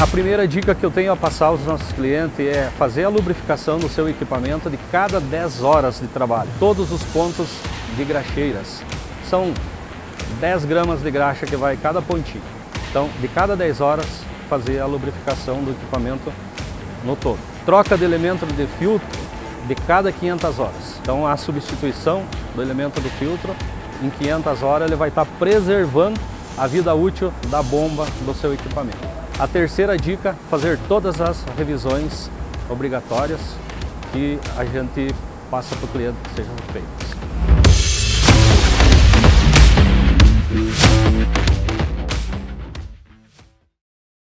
A primeira dica que eu tenho a passar aos nossos clientes é fazer a lubrificação do seu equipamento de cada 10 horas de trabalho. Todos os pontos de graxeiras. São 10 gramas de graxa que vai cada pontinho. Então, de cada 10 horas, fazer a lubrificação do equipamento no todo. Troca de elemento de filtro de cada 500 horas. Então, a substituição do elemento de filtro em 500 horas ele vai estar preservando a vida útil da bomba do seu equipamento. A terceira dica, fazer todas as revisões obrigatórias que a gente passa para o cliente que sejam feitas.